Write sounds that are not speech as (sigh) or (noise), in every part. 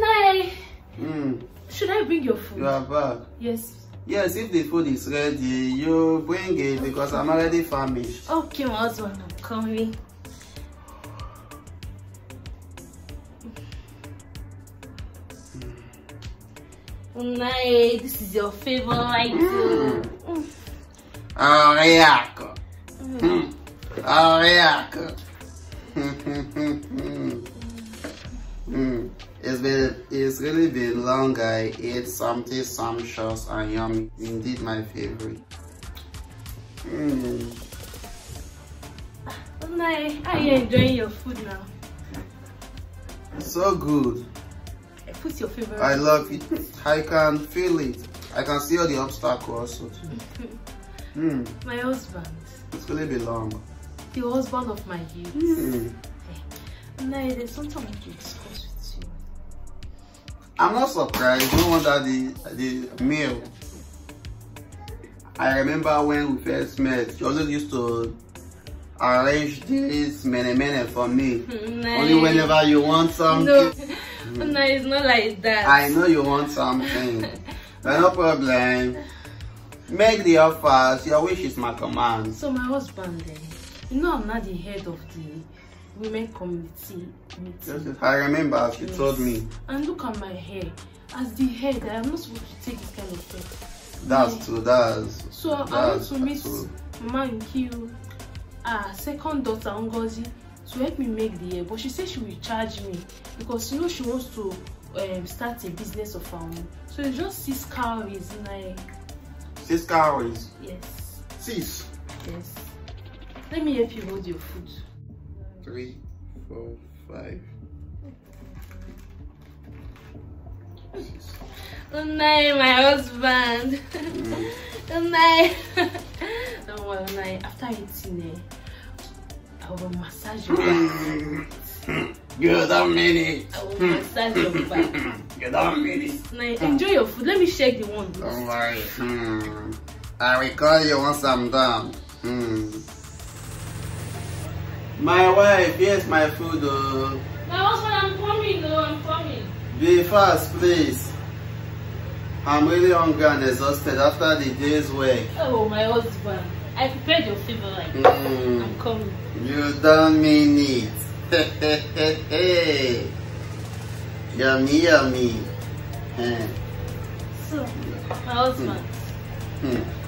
Nai, Mm, should I bring your food? you are back. Yes. Yes, if the food is ready, you bring it because I'm already famished. Okay, my husband, I'm coming. Nai, this is your favorite. Mm. Mm. Auriaco. Mm. Auriaco. (laughs) It's been it's really been long I ate something sumptuous and yummy. Indeed my favorite. Mm. Nai, how are you enjoying your food now? So good. What's your favorite? I love it. I can feel it. I can see all the obstacles also. Mm. (laughs) My husband. It's really been long. The husband of my youth. Mm. Nai, there's something I want to discuss. I'm not surprised. No wonder the the meal. I remember when we first met, you always used to arrange this many mene for me. Nai. Only whenever you want something. No, (laughs) no, it's not like that. I know you want something. (laughs) but no problem. Make the offers. Your wish is my command. So my husband, eh, you know I'm not the head of the women committee meeting. Yes, I remember as you Yes. told me. And look at my hair. As the head, I am not supposed to take this kind of thing. That's true. That's So I want that's to meet Nkiru, our second daughter Ngozi, to help me make the hair. But she said she will charge me because you know she wants to um, start a business of her own. So it's just six calories like Six calories. yes, Six. yes. Let me help you hold your food. Three, four, five. Six. Oh my husband. Mm. oh no. Don't oh no. After eating, eh, I will massage your back. You don't mean it. I will massage your (laughs) back. You don't mean it. Now enjoy your food. Let me shake the one. Don't worry. Hmm. I will call you once I'm done. Hmm. My wife, here's my food. Oh. My husband, I'm coming. No, I'm coming. Be fast, please. I'm really hungry and exhausted after the day's work. Oh, my husband. I prepared your favorite. Hmm. I'm coming. You don't mean it. (laughs) yummy, yummy. Eh. So, my husband. Hmm.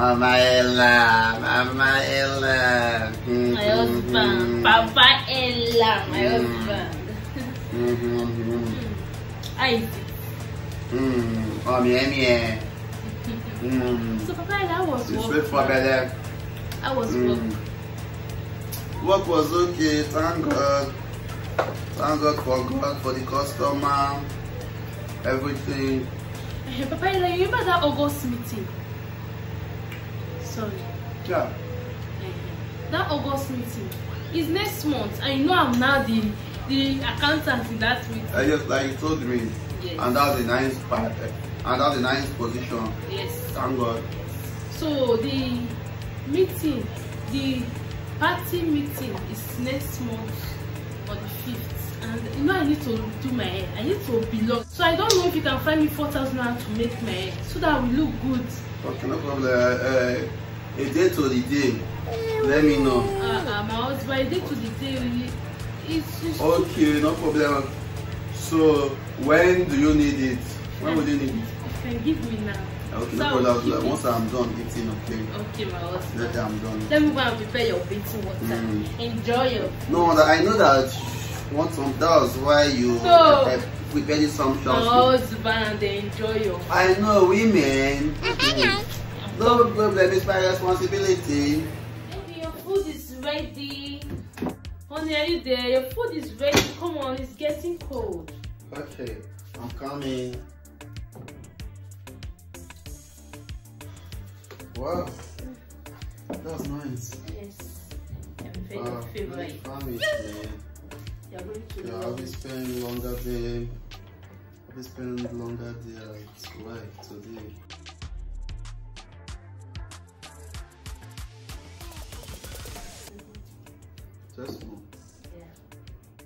Mama Ella, Mama Ella. Hmm, My husband. Papa Ella, my Mm. husband. Hmm, hmm, hmm. How is it? Hmm. Oh, mie, mie. Hmm. So, Papa Ella, was work? sweet for belly. How was Hmm. work? Work was okay, thank God. Thank God for God, for the customer, everything. Eh, Papa Ella, you remember that August meeting? Sorry. Yeah. That August meeting is next month, and you know I'm now the the accountant in that meeting. Uh, just like you told me. Yes. And that's the ninth part. eh, And that's the ninth position. Yes. Thank God. So the meeting, the party meeting is next month on the fifth. And you know I need to do my hair. I need to belong. So I don't know if you can find me four thousand naira to make my hair so that we look good. Okay, no problem. Uh, uh, a day to the day. Let me know. Uh, uh, my husband, I did to the day. It's Okay, no problem. So, when do you need it? When would you need it? you can give me now. Okay, So no problem. Once I'm done eating, okay. Okay, my husband. Let I'm done. Let me go and prepare your bathing water. Mm. Enjoy your No, that I know that you want some. That was why you No. prepared, prepared some my shots. husband. Enjoy your I know women. Mm. No problem. It's my responsibility. Baby, your food is ready. Honey, are you there? Your food is ready. Come on, it's getting cold. Okay, I'm coming. Wow, that's nice. Yes. I'm very Wow, your favorite. famished, man. You're going to Yeah, I'll be spending longer there. I'll be spending longer there. at work today. Just move. Yeah.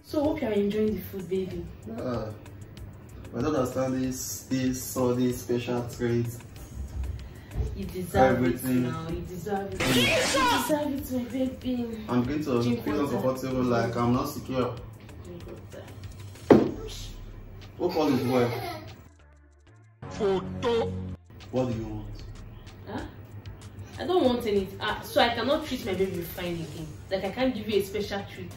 So hope you are enjoying the food, baby. Yeah. I don't understand this, this, all these special treats. You deserve Everything. it now. You deserve it. Mm. You deserve it, my baby. I'm going to Drink feel water. uncomfortable, like I'm not secure. You got that. What call is well? Photo. What do you want? I don't want any. Uh, so I cannot treat my baby fine again. Like I can't give you a special treat.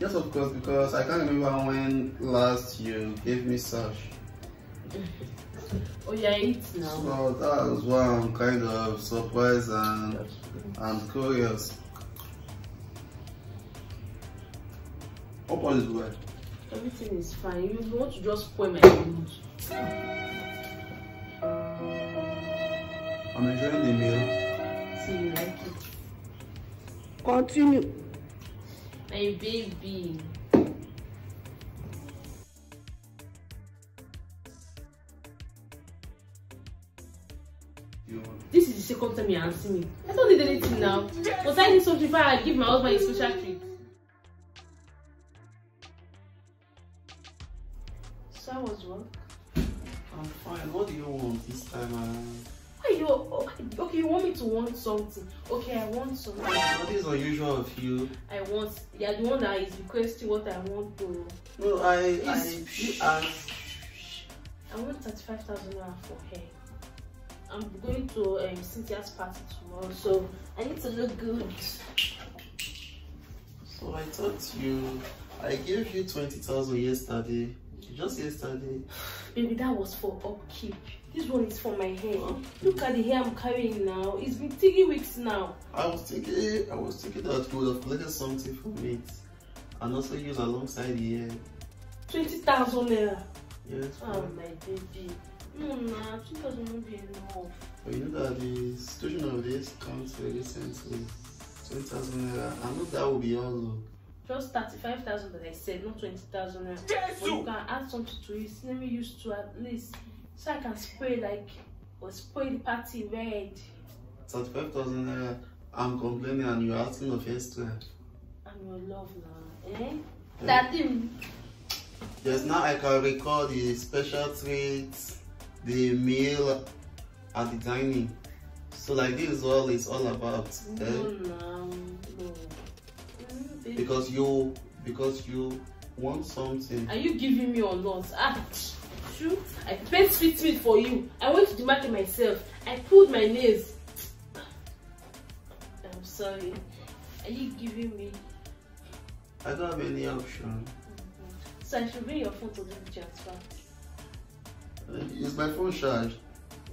Yes, of course, because I can't remember when last you gave me such. Oh yeah, eat now. So that was why I'm kind of surprised and and curious. What call is well? Everything is fine. You want to just spoil my mood. I'm enjoying the meal. See you like it. Continue. My baby. This is the second time you're answering me. I don't need anything now. Was I need something before I give my husband a special treat? So I was what? I'm fine. What do you want this time around? Why you okay, okay, you want me to want something. Okay, I want something. What is unusual of you? I want you're the one that is requesting what I want to No, I I It's- you. I want 35,000 naira for hair. I'm going to um, Cynthia's party tomorrow, so I need to look good. So I thought you. I gave you twenty thousand yesterday. Just yesterday. (laughs) Baby, that was for upkeep. This one is for my hair. Look at the hair I'm carrying now. It's been three weeks now. I was thinking. I was thinking that you would have collected something from it, and also use alongside the hair. 20,000 naira. Yes. Oh, my baby. No, nah, 2,000 won't be enough. But you know that the situation of this country recently, twenty thousand naira. I know that will be all. Though. Just 35,000 that I said, not 20,000 naira. But you can add something to it. Let me use to at least so I can spray like or spray the party red. Thirty-five thousand naira. I'm complaining, and you're asking of extra. I'm your love now. Eh? Yeah. Daddy. Yes, now I can recall the special treats, the meal at the dining. So like this is all it's all about. No, eh? no, no. Baby. Because you because you want something. Are you giving me or not? Ah, shoot. I paid sweet meat for you. I went to the market myself. I pulled my nails. I'm sorry. Are you giving me? I don't have any option. So I should bring your phone to do the transfer. Is my phone charged?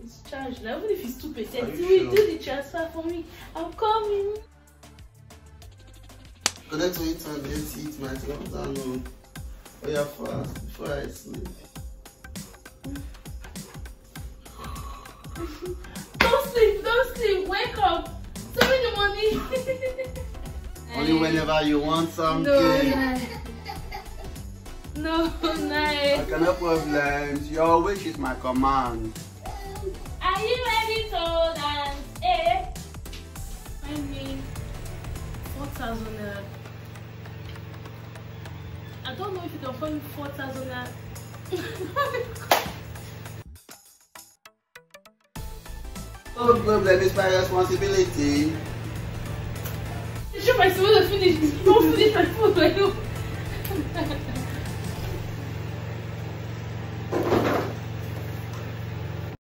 It's charged now, even if it's two percent. you You will sure? do the transfer for me. I'm coming. Connect to it and just it might come down. Oh, oh yeah, fast before I sleep. Don't sleep, don't sleep. Wake up. Send me the money. (laughs) Only whenever you want something. No, no, I no. cannot problems. Your wish is my command. Are you ready to dance? Eh? I mean, 4,000 naira. I don't know if you can find 4,000 (laughs) No problem, it's my responsibility. Chef, my supposed to finish. Don't finish my food, I know. (laughs)